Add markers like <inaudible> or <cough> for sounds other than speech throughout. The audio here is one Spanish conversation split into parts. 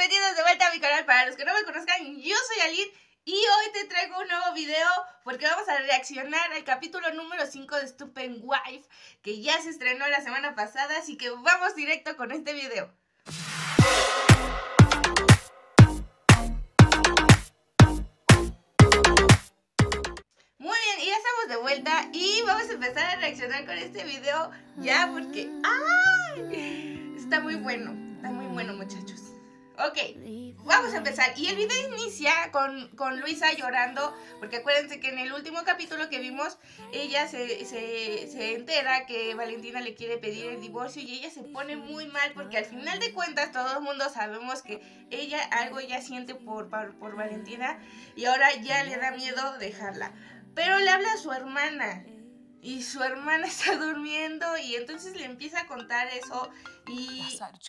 bienvenidos de vuelta a mi canal. Para los que no me conozcan, yo soy Aline y hoy te traigo un nuevo video porque vamos a reaccionar al capítulo número 5 de Stupid Wife que ya se estrenó la semana pasada, así que vamos directo con este video. Muy bien, y ya estamos de vuelta y vamos a empezar a reaccionar con este video ya porque ¡ay! Está muy bueno, está muy bueno muchachos. Ok, vamos a empezar. Y el video inicia con, con, Luisa llorando, porque acuérdense que en el último capítulo que vimos, ella se, se, se, entera que Valentina le quiere pedir el divorcio y ella se pone muy mal, porque al final de cuentas todo el mundo sabemos que ella algo ya siente por, por, por Valentina y ahora ya le da miedo dejarla. Pero le habla a su hermana y su hermana <laughs> está durmiendo y entonces le empieza a contar eso y,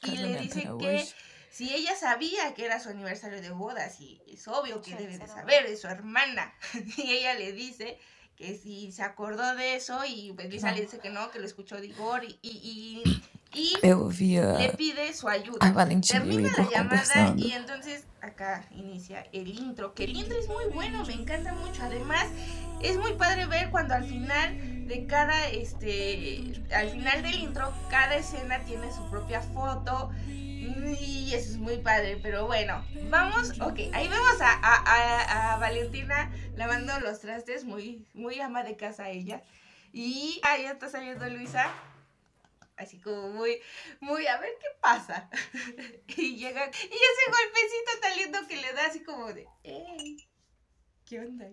y le dice que si ella sabía que era su aniversario de bodas y es obvio que debe de saber de su hermana <laughs> y ella le dice que si se acordó de eso y pues Lisa le dice que no, que lo escuchó de Igor y, y, y, y le pide su ayuda. Termina la llamada y entonces acá inicia el intro, que el intro es muy bueno, me encanta mucho. Además, es muy padre ver cuando al final de cada, este, al final del intro, cada escena tiene su propia foto y eso es muy padre, pero bueno, vamos, ok, ahí vemos a, a, Valentina lavando los trastes, muy, muy ama de casa ella. Y ahí está saliendo Luisa, así como muy, muy, a ver qué pasa. <laughs> y llega, y ese golpecito tan lindo que le da así como de, hey, ¿qué onda?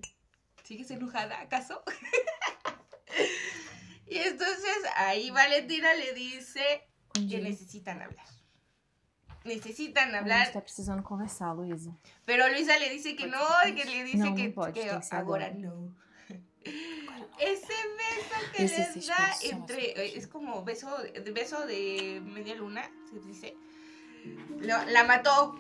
¿Sigues enojada acaso? <laughs> y entonces ahí Valentina le dice que necesitan hablar necesitan hablar. está precisando conversar, Luisa. Pero Luisa le dice que no, y que le dice que, que ahora no. Ese beso que les da entre. Es como beso, beso de media luna, se dice. la mató.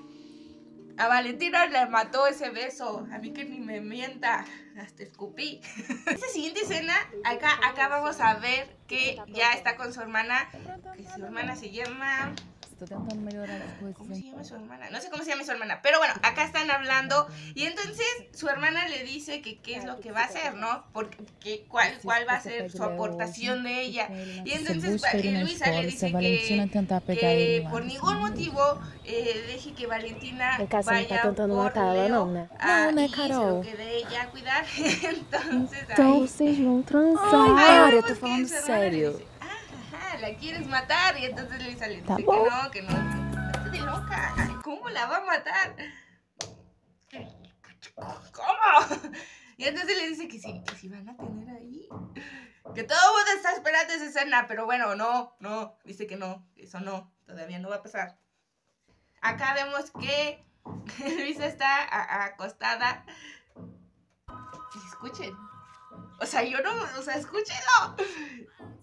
A Valentina le mató ese beso. A mí que ni me mienta. Hasta escupí. <laughs> Esa siguiente escena, acá, acá vamos a ver que ya está con su hermana. Que su hermana se llama. Estoy tentando mejorar las cosas. ¿Cómo se llama su hermana? No sé cómo se llama su hermana, pero bueno, acá están hablando y entonces su hermana le dice que qué es lo que va a hacer, ¿no? Porque cuál, cuál va a ser su aportación de ella. Y entonces Luisa le dice que, que por ningún motivo eh, deje que Valentina vaya por Leo a, y se lo quede ella a cuidar. <laughs> entonces, então vocês vão transar. eu tô falando sério. La quieres matar. Y entonces Luisa le dice que no, que no, estás de loca. ¿Cómo la va a matar? ¿Cómo? Y entonces le dice que sí, que sí van a tener ahí. Que todo el mundo está esperando esa escena, pero bueno, no, no, dice que no, eso no, todavía no va a pasar. Acá vemos que <laughs> Luisa está acostada. Y escuchen. O sea, yo no, o sea, escúchenlo.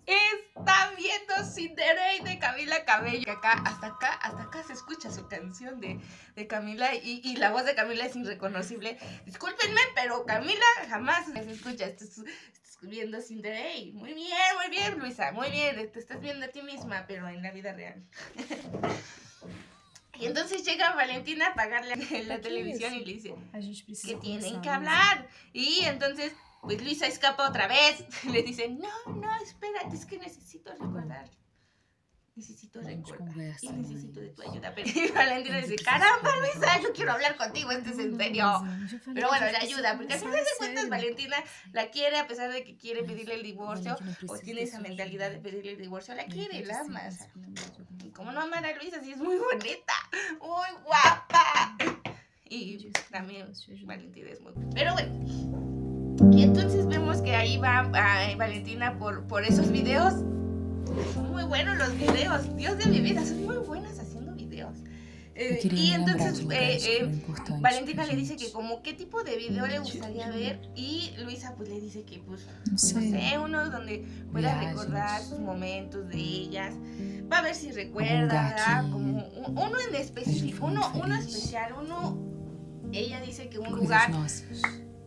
Están viendo Cinderella de Camila Cabello. Acá, hasta acá, hasta acá se escucha su canción de, de Camila y, y, la voz de Camila es irreconocible. Discúlpenme, pero Camila jamás se escucha. Estás, viendo Cinderella. Muy bien, muy bien, Luisa. Muy bien. Te estás viendo a ti misma, pero en la vida real. <laughs> Y entonces llega Valentina a pagarle la televisión y le dice que tienen que hablar. Y entonces pues Luisa escapa otra vez. <laughs> Le dice, no, no, espérate, es que necesito recordar. Necesito recordar. Y necesito de tu ayuda. Pero <laughs> Valentina dice, caramba, Luisa, yo quiero hablar contigo, esto es en serio. Pero bueno, le ayuda, porque al final de cuentas Valentina la quiere a pesar de que quiere pedirle el divorcio, o tiene esa mentalidad de pedirle el divorcio, la quiere, la ama. ¿Cómo no amar a Luisa si es muy bonita, muy guapa? Y también Valentina es muy... Pero bueno. Entonces vemos que ahí va Valentina por, por esos videos. Son muy buenos los videos. Dios de mi vida, son muy buenas haciendo videos. Eh, y entonces eh, eh, Valentina le dice que como qué tipo de video le gustaría ver y Luisa pues le dice que pues no sé, uno donde pueda recordar sus momentos de ellas, va a ver si recuerda, como uno en específico, uno, uno especial, uno, ella dice que un lugar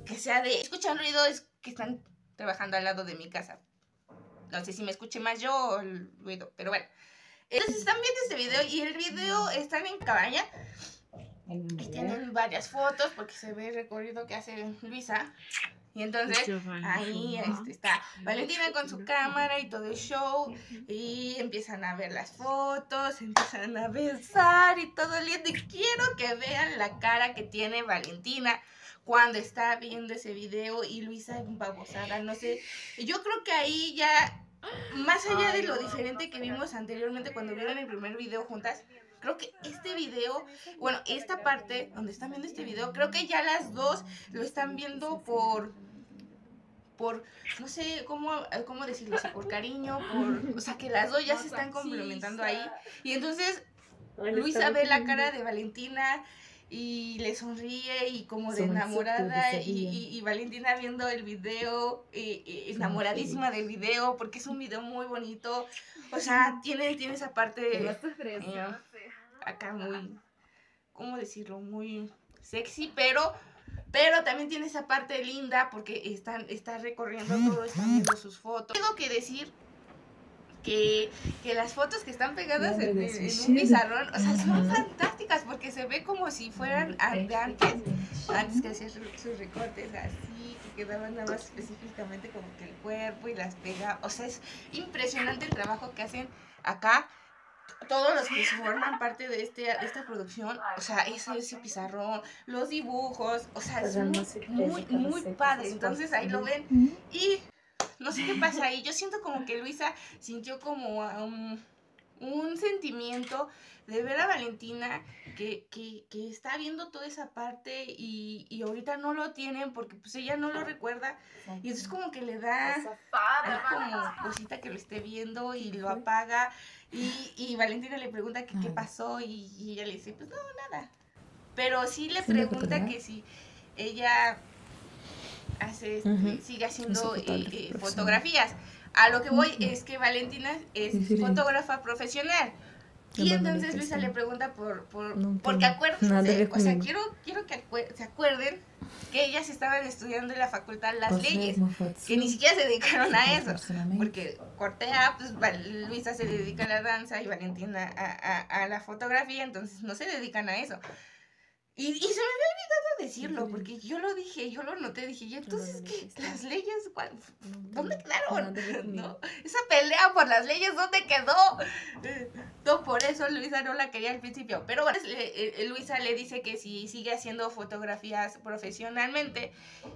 que sea de... Escuchan ruido, es que están trabajando al lado de mi casa. No sé si me escuche más yo o el ruido, pero bueno. Entonces están viendo este video y el video están en cabaña Y tienen varias fotos porque se ve el recorrido que hace Luisa. Y entonces ahí este, está Valentina con su cámara y todo el show. Y empiezan a ver las fotos, empiezan a besar y todo lindo. Y quiero que vean la cara que tiene Valentina cuando está viendo ese video y Luisa babosada, no sé. Yo creo que ahí ya, más allá de lo diferente que vimos anteriormente cuando vieron el primer video juntas, creo que este video, bueno, esta parte donde están viendo este video, creo que ya las dos lo están viendo por por, no sé cómo, cómo decirlo así, por cariño, por, o sea, que las dos ya se están complementando ahí. Y entonces Luisa ve la cara de Valentina y le sonríe y como de enamorada y, Valentina viendo el video enamoradísima del video porque es un video muy bonito. O sea tiene tiene esa parte eh, acá muy cómo decirlo muy sexy pero pero también tiene esa parte linda porque están está recorriendo todo están viendo sus fotos. Tengo que decir que, las fotos que están pegadas en, un pizarrón, o sea, son fantásticas porque se ve como si fueran de antes, antes que hacían sus recortes así, que quedaban nada más específicamente como que el cuerpo y las pegaban, o sea, es impresionante el trabajo que hacen acá. Todos los que forman parte de, este, de esta producción, o sea, ese, ese pizarrón, los dibujos, o sea, es muy, muy padre. Entonces ahí lo ven. Y no sé qué pasa ahí. Yo siento como que Luisa sintió como un, un sentimiento de ver a Valentina que, que, que, está viendo toda esa parte y, y, ahorita no lo tienen porque pues ella no lo recuerda. Y eso es como que le da como cosita que lo esté viendo y lo apaga. Y, y Valentina le pregunta que qué pasó y, y, ella le dice pues no, nada. Pero sí le pregunta que si ella hace, este, sigue haciendo eh, eh, fotografías. A lo que voy es que Valentina es fotógrafa profesional. Y entonces Luisa le pregunta por, por porque acuérdense, o sea, quiero, quiero que se acuerden que ellas estaban estudiando en la facultad las leyes, que ni siquiera se dedicaron a eso, porque Cortea, pues Luisa se dedica a la danza y Valentina a, a, a la fotografía, entonces no se dedican a eso. Y, y, se me había olvidado decirlo, porque yo lo dije, yo lo noté, dije, y entonces, ¿qué? ¿Las leyes? ¿Dónde quedaron? ¿No? Esa pelea por las leyes, ¿dónde quedó? No, por eso Luisa no la quería al principio. Pero bueno, eh, Luisa le dice que si sigue haciendo fotografías profesionalmente,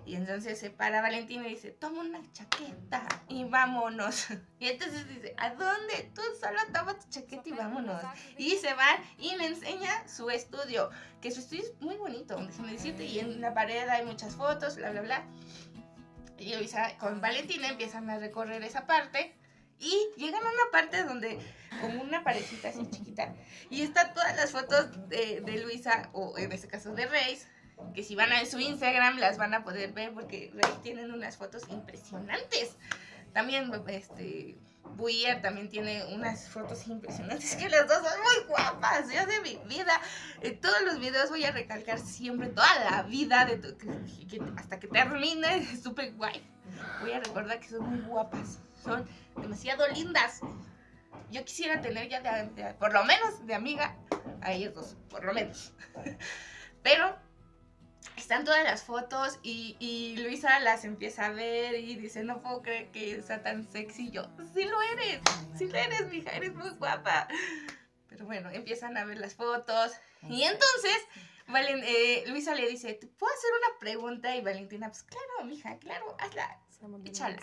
y entonces se para Valentina y dice, toma una chaqueta y vámonos. <laughs> Y entonces dice, ¿a dónde? Tú solo toma tu chaqueta y vámonos. Y se van y le enseña su estudio que su estudio es muy bonito, déjame decirte, y en la pared hay muchas fotos, bla, bla, bla. Y con Valentina empiezan a recorrer esa parte y llegan a una parte donde, como una parecita así chiquita, y están todas las fotos de, Luisa, o en este caso de Reis, que si van a su Instagram las van a poder ver porque Reis tienen unas fotos impresionantes. También, este, Buier también tiene unas fotos impresionantes <laughs> que las dos son muy guapas. Yo de mi vida, en todos los videos voy a recalcar siempre toda la vida de hasta que termine, <laughs> súper guay. Voy a recordar que son muy guapas, son demasiado lindas. Yo quisiera tener ya de, por lo menos de amiga a ellos dos, por lo menos. <laughs> Pero están todas las fotos y, y, Luisa las empieza a ver y dice, no puedo creer que sea tan sexy. yo, sí lo eres, sí lo eres, mija, eres muy guapa. Pero bueno, empiezan a ver las fotos y entonces eh, Luisa le dice, ¿te puedo hacer una pregunta? Y Valentina, pues claro, mija, claro, hazla, échala.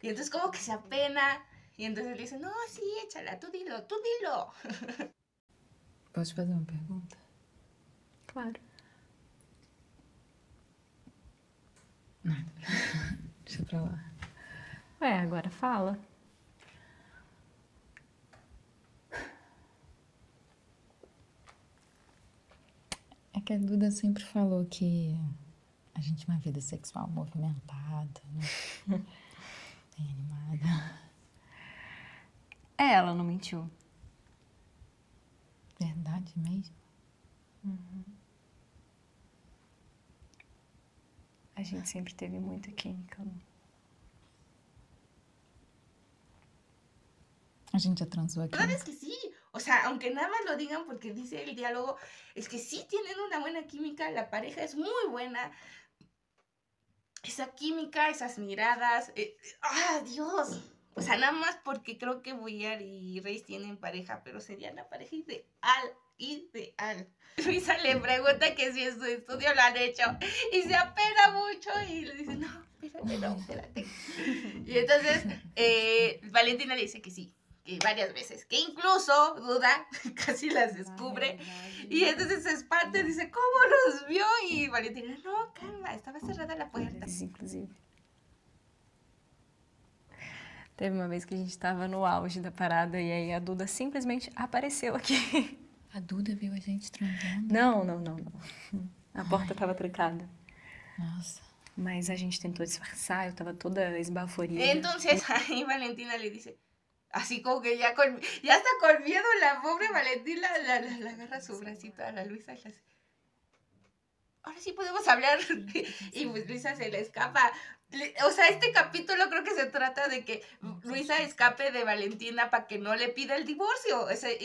Y entonces como que se apena y entonces le dice, no, sí, échala, tú dilo, tú dilo. ¿Puedo hacer una pregunta? Claro. Nada. <laughs> Deixa pra lá. Ué, agora fala. É que a Duda sempre falou que a gente tem uma vida sexual movimentada, né? <laughs> bem animada. É, ela não mentiu. Verdade mesmo? Uhum. A gente sempre teve muita química. A gente já transou aqui. Toda vez que sim, O sea, aunque nada más lo digan porque dice el diálogo, es que sí tienen una buena química, la pareja es muy buena. Esa química, esas miradas, eh, ¡ah, Dios! O sea, nada más porque creo que Boyar y Reis tienen pareja, pero sería la pareja ideal, ideal. <laughs> Luisa le pregunta que si en su estudio lo han hecho y se apena mucho y le dice, no, espérate, no, espérate. <laughs> Y entonces eh, Valentina le dice que sí, que varias veces, que incluso duda, <laughs> casi las descubre. Y entonces se espanta y dice, ¿cómo los vio? Y Valentina, no, calma, estaba cerrada la puerta. Inclusive. Teve uma vez que a gente estava no auge da parada e aí a Duda simplesmente apareceu aqui. A Duda viu a gente transando? Não, não, não, não. A porta estava trancada. Nossa. Mas a gente tentou disfarçar, eu tava toda esbaforida. Entonces <laughs> ahí Valentina le dice, así como que con, ya está con miedo la pobre Valentina, la, la, la agarra su bracito a la Luisa y le hace, ahora sí podemos hablar. y pues Luisa se le escapa. O sea, este capítulo creo que se trata de que Luisa escape de Valentina para que no le pida el divorcio. O sea, y,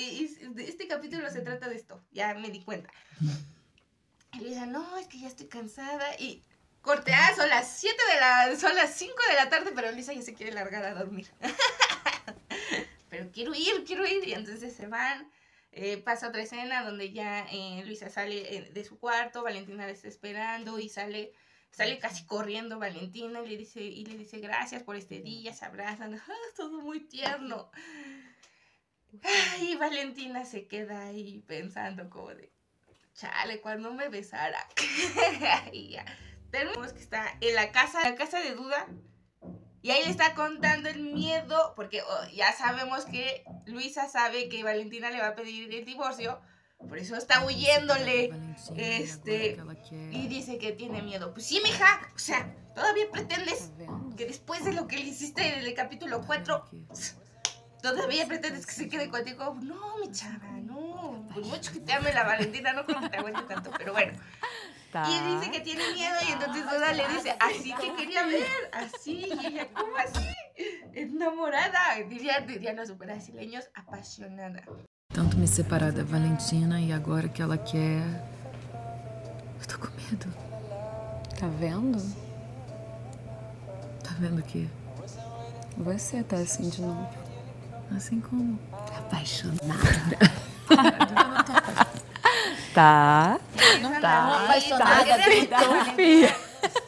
y este capítulo se trata de esto, ya me di cuenta. Y Luisa, no, es que ya estoy cansada y... Cortea, son las 7 de la... Son las 5 de la tarde, pero Luisa ya se quiere largar a dormir. <laughs> pero quiero ir, quiero ir. Y entonces se van. Eh, pasa otra escena donde ya eh, Luisa sale eh, de su cuarto, Valentina la está esperando y sale, sale casi corriendo Valentina y le dice, y le dice gracias por este día, se abrazan, <laughs> ¡Ah, todo muy tierno. Y Valentina se queda ahí pensando como de, chale, cuando me besara. <laughs> y ya. Tenemos que está en la casa, la casa de duda. Y ahí le está contando el miedo, porque oh, ya sabemos que Luisa sabe que Valentina le va a pedir el divorcio, por eso está huyéndole. Este, y dice que tiene miedo. Pues sí, mija, o sea, todavía pretendes que después de lo que le hiciste en el capítulo 4, todavía pretendes que se quede contigo. No, mi chava, no. Por mucho que te ame la Valentina, no creo que te aguante tanto, pero bueno. Tá. Y dice que tiene miedo y entonces Duda le dice, así te quería ver, así. Y ella, ¿cómo así? Enamorada, diría, dirían los brasileños, apasionada. Tanto me separar da Valentina e agora que ela quer. Eu tô com medo. Tá vendo? Tá vendo que? Você tá assim de novo. Assim como? Apaixonada. <laughs> No está apasionada, Então, filha.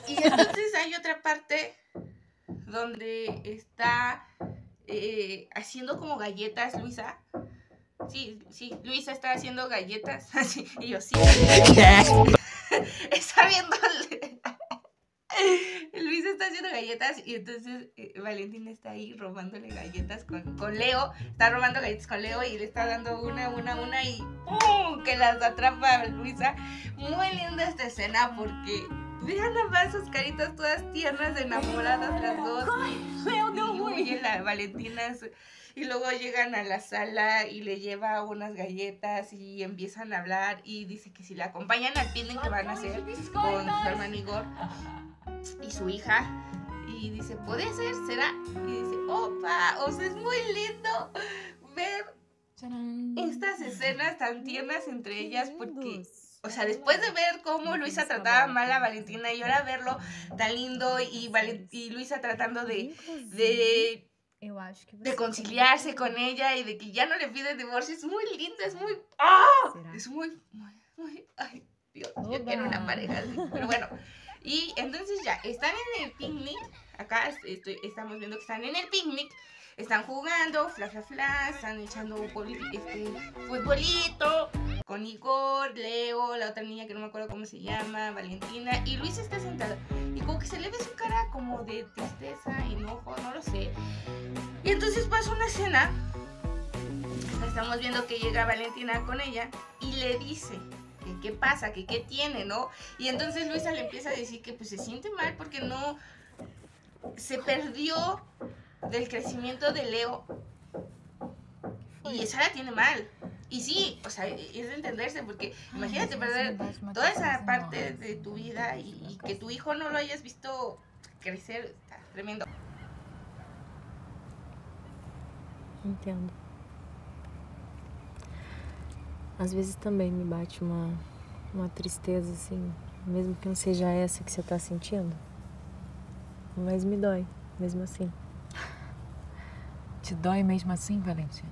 Y entonces hay otra parte donde está eh, haciendo como galletas, Luisa. Sí, sí, Luisa está haciendo galletas. <laughs> Y yo sí. <laughs> está viendo. Luisa está haciendo galletas y entonces eh, Valentina está ahí robándole galletas con, con Leo. Está robando galletas con Leo y le está dando una, una, una y ¡pum! que las atrapa Luisa. Muy linda esta escena porque vean nada sus caritas todas tiernas, enamoradas las dos. Y, y huye la Valentina. su- Y luego llegan a la sala y le lleva unas galletas y empiezan a hablar y dice que si la acompañan al picnic que van a hacer con su hermano Igor y su hija. Y dice, ¿puede ser? ¿Será? Y dice, opa, o sea, es muy lindo ver estas escenas tan tiernas entre ellas porque, o sea, después de ver cómo Luisa trataba mal a Valentina y ahora verlo tan lindo y, Valen- y Luisa tratando de, de, de conciliarse con ella y de que ya no le pide divorcio, es muy lindo, es muy... ¡Ah! Es muy, muy, muy... Ay, Dios, yo quiero una pareja así. Pero bueno, y entonces ya, están en el picnic. Acá estamos viendo que están en el picnic. Están jugando, fla, fla, fla. Están echando este, futbolito con Igor, Leo, la otra niña que no me acuerdo cómo se llama, Valentina. Y Luis está sentada. Y como que se le ve su cara como de tristeza, enojo, no lo sé. Y entonces pasa una escena. Estamos viendo que llega Valentina con ella y le dice que qué pasa, que qué tiene, ¿no? Y entonces Luisa le empieza a decir que pues se siente mal porque no se perdió del crecimiento de Leo y esa la tiene mal. Y sí, o sea, es de entenderse porque imagínate perder toda esa parte de tu vida y, y que tu hijo no lo hayas visto crecer, está tremendo. Entendo. Às vezes também me bate uma, uma tristeza, assim, mesmo que não seja essa que você tá sentindo. Mas me dói, mesmo assim. Te dói mesmo assim, Valentina?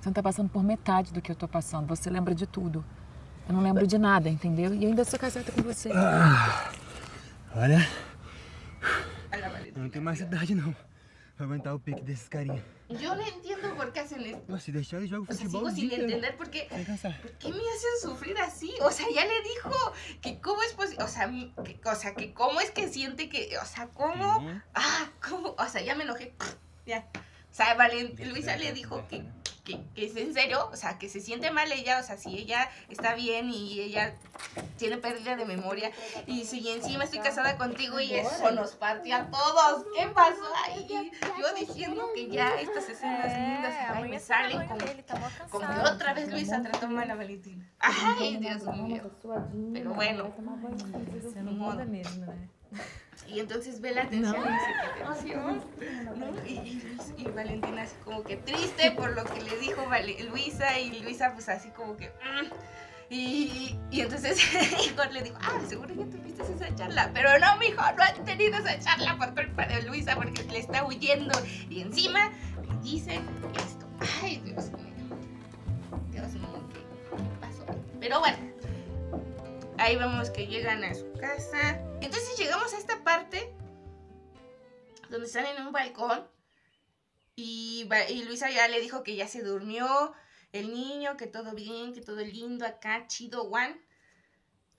Você não tá passando por metade do que eu tô passando. Você lembra de tudo. Eu não lembro de nada, entendeu? E ainda sou casada com você. Ah, olha. Eu não tenho mais idade, não. Aguentar o pique desses carinha. Yo no entiendo por qué hacen esto. Mas se deixar ele joga O sea, futebol sigo sin entender por qué. Vai cansar. ¿Por qué me hacen sufrir así? O sea, ya le dijo que cómo es posible, o sea, que, o sea, que cómo es que siente que, o sea, cómo, ah, cómo, o sea, ya me enojé, ya. O sea, Valen- Luisa le dijo que, que, que es en serio, o sea, que se siente mal ella, o sea, si ella está bien y ella tiene pérdida de memoria y si encima estoy casada contigo y eso nos partió a todos, ¿qué pasó ahí? Yo diciendo que ya estas escenas lindas ay, me salen como como que otra vez Luisa trató mal a Valentina. Ay, Dios mío. Pero bueno. Y entonces ve la atención y dice que atención. ¿no? Y, y, y Valentina así como que triste por lo que le dijo Luisa y Luisa pues así como que... mm. Y, y entonces <laughs> Igor le dijo, ah, seguro ya tuviste esa charla. Pero no, mijo, no han tenido esa charla por culpa de Luisa porque le está huyendo. Y encima le dice esto. Ay, Dios mío. Dios mío, ¿qué pasó? Pero bueno, ahí vemos que llegan a su casa. Entonces llegamos a esta parte donde están en un balcón y, y Luisa ya le dijo que ya se durmió el niño, que todo bien, que todo lindo acá, chido, Juan.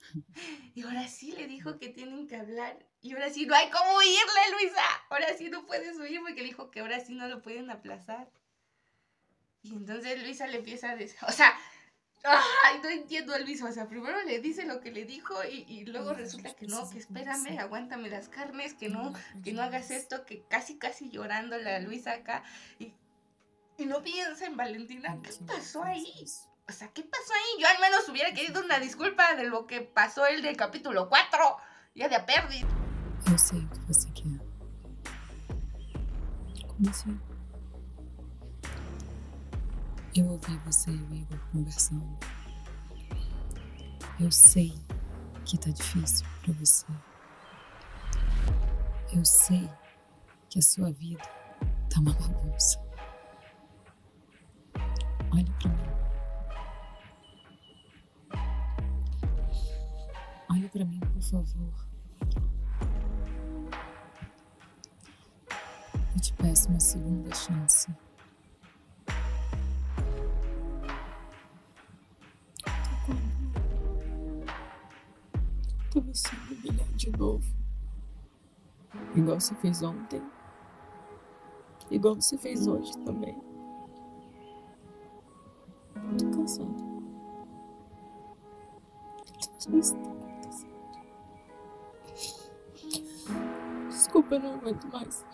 <laughs> Y ahora sí le dijo que tienen que hablar. Y ahora sí no hay cómo huirle, Luisa. Ahora sí no puedes huir porque le dijo que ahora sí no lo pueden aplazar. Y entonces Luisa le empieza a decir, o sea, ay, no entiendo a Luisa. O sea, primero le dice lo que le dijo y, y luego resulta que no, que espérame, aguántame las carnes, que no, que no hagas esto, que casi, casi llorando la Luisa acá. Y, y no piensa en Valentina. ¿Qué pasó ahí? O sea, ¿qué pasó ahí? Yo al menos hubiera querido una disculpa de lo que pasó el del capítulo 4. Ya de a perdi. Eu sei o que? Eu ouvi você e o Igor conversando. Eu sei que tá difícil pra você. Eu sei que a sua vida tá uma bagunça. Olha pra mim. Olha pra mim, por favor. Eu te peço uma segunda chance. Igual você fez ontem. Igual você fez hoje também. Tô isso tá. Desculpa, eu não aguento mais.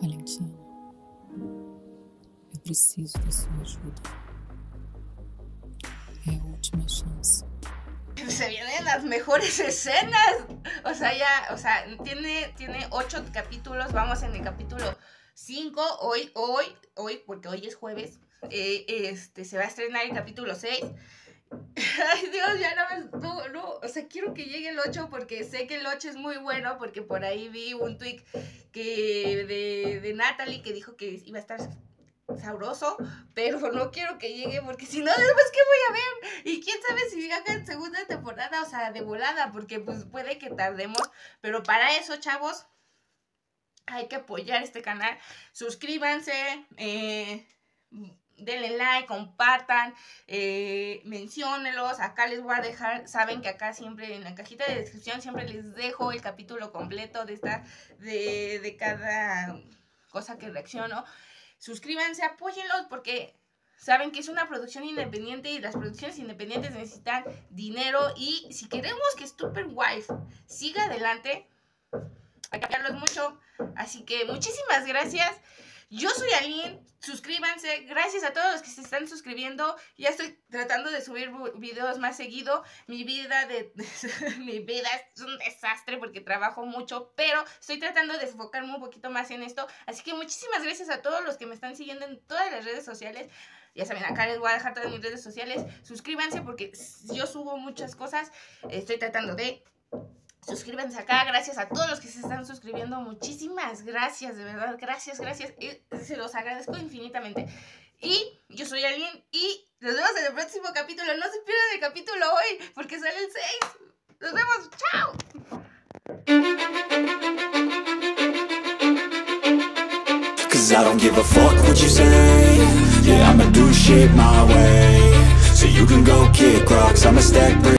Valentina, eu preciso da sua ajuda. Se vienen las mejores escenas. O sea, ya, o sea, tiene, tiene ocho capítulos. Vamos en el capítulo 5. Hoy, hoy, hoy, porque hoy es jueves. eh, este, se va a estrenar el capítulo 6. <laughs> Ay, Dios, ya no me. No, no. O sea, quiero que llegue el 8 porque sé que el 8 es muy bueno. Porque por ahí vi un tweet que de, de Natalie que dijo que iba a estar sabroso. Pero no quiero que llegue porque si no, después, ¿qué voy a ver? Y quién sabe si hagan segunda temporada, o sea, de volada. Porque pues puede que tardemos. Pero para eso, chavos. Hay que apoyar este canal. Suscríbanse. Eh, denle like, compartan, eh, menciónenlos, acá les voy a dejar, saben que acá siempre en la cajita de descripción siempre les dejo el capítulo completo de esta, de, de cada cosa que reacciono. Suscríbanse, apóyenlos porque saben que es una producción independiente y las producciones independientes necesitan dinero y si queremos que Stupid Wife siga adelante, hay que apoyarlos mucho. Así que muchísimas gracias. Yo soy Aline, suscríbanse, gracias a todos los que se están suscribiendo. Ya estoy tratando de subir videos más seguido. Mi vida de <laughs> mi vida es un desastre porque trabajo mucho, pero estoy tratando de enfocarme un poquito más en esto. Así que muchísimas gracias a todos los que me están siguiendo en todas las redes sociales. Ya saben, acá les voy a todas mis redes sociales. Suscríbanse porque yo subo muchas cosas. Estoy tratando de suscríbanse acá, gracias a todos los que se están suscribiendo, muchísimas gracias, de verdad, gracias, gracias, y se los agradezco infinitamente. Y yo soy Aline y nos vemos en el próximo capítulo, no se pierdan el capítulo hoy, porque sale el 6. Nos vemos, chao.